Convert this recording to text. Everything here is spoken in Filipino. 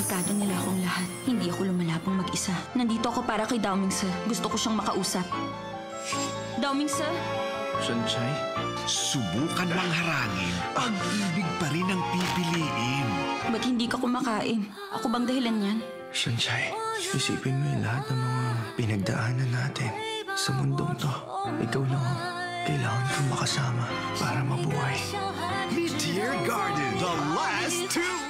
Suportado nila akong lahat. Hindi ako lumalabang mag-isa. Nandito ako para kay Daoming Sir. Gusto ko siyang makausap. Daoming Sir? Sunshine? Subukan mang harangin, pag-ibig pa rin ang pipiliin. Ba't hindi ka kumakain? Ako bang dahilan yan? Sunshine, isipin mo yung lahat ng mga pinagdaanan natin sa mundong to. Ikaw lang ang kailangan kong makasama para mabuhay. Meteor Garden, the last two